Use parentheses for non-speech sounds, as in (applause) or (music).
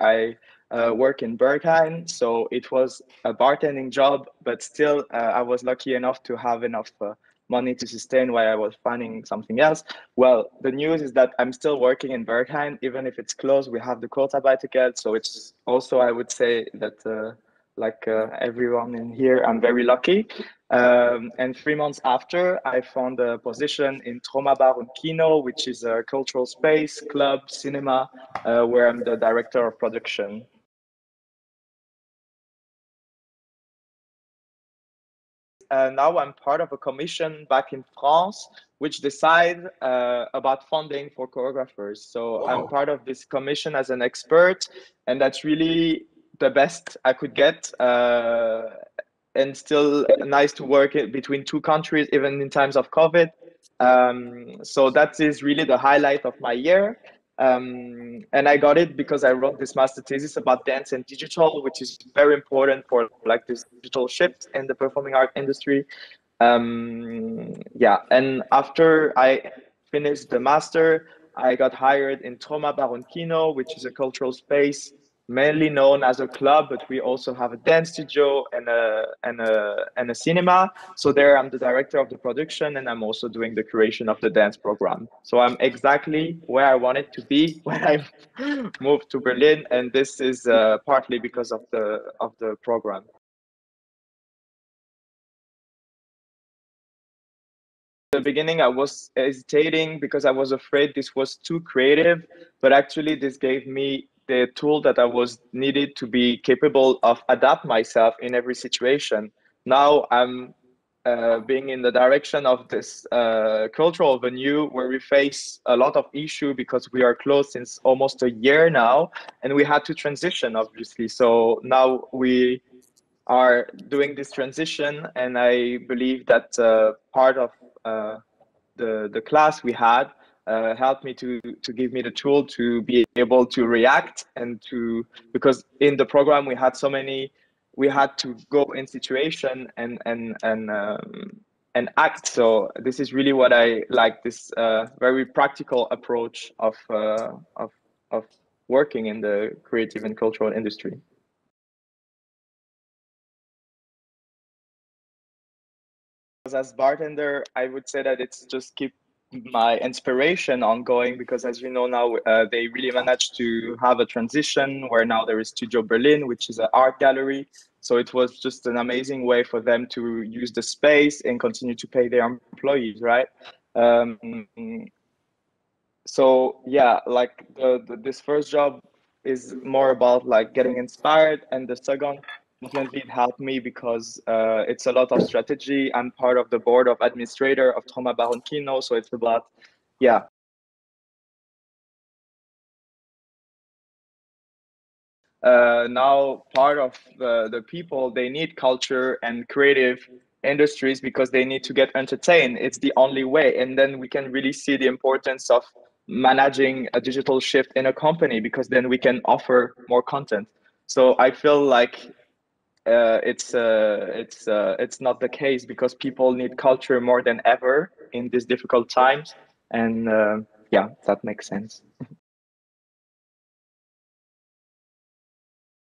I uh, work in Berghain, so it was a bartending job, but still uh, I was lucky enough to have enough uh, money to sustain while I was finding something else. Well, the news is that I'm still working in Berghain, even if it's closed. We have the Kurzarbeitergeld, so it's also I would say that uh, like uh, everyone in here, I'm very lucky. Um, and three months after, I found a position in Trauma Bar und Kino, which is a cultural space, club, cinema, uh, where I'm the director of production. Uh, now I'm part of a commission back in France, which decide uh, about funding for choreographers. So wow. I'm part of this commission as an expert, and that's really the best I could get. Uh, and still nice to work between two countries, even in times of COVID. Um, so that is really the highlight of my year. Um, and I got it because I wrote this master thesis about dance and digital, which is very important for like this digital shift in the performing art industry. Um, yeah, and after I finished the master, I got hired in Trauma Bar und Kino, which is a cultural space mainly known as a club, but we also have a dance studio and a and a and a cinema. So there, I'm the director of the production, and I'm also doing the creation of the dance program. So I'm exactly where I wanted to be (laughs) when I moved to Berlin, and this is uh, partly because of the of the program. the beginning i was hesitating because i was afraid this was too creative but actually this gave me the tool that I was needed to be capable of adapt myself in every situation. Now I'm uh, being in the direction of this uh, cultural venue where we face a lot of issue because we are closed since almost a year now and we had to transition obviously so now we are doing this transition and i believe that uh, part of uh, the the class we had uh, helped me to to give me the tool to be able to react and to because in the program we had so many we had to go in situation and and and um, and act. So this is really what i like this uh, very practical approach of uh, of of working in the creative and cultural industry. As bartender i would say that it's just keep my inspiration ongoing because as you know now uh, they really managed to have a transition where now there is studio berlin which is an art gallery. So it was just an amazing way for them to use the space and continue to pay their employees right? Um, so yeah like the, the, this first job is more about like getting inspired. And the second it helped me because uh, it's a lot of strategy. I'm part of the board of administrator of Trauma Bar und Kino, so it's about, yeah. Uh, now part of the people, they need culture and creative industries because they need to get entertained. It's the only way. And then we can really see the importance of managing a digital shift in a company because then we can offer more content. So I feel like uh, it's uh, it's uh, it's not the case because people need culture more than ever in these difficult times, and uh, yeah, that makes sense. (laughs)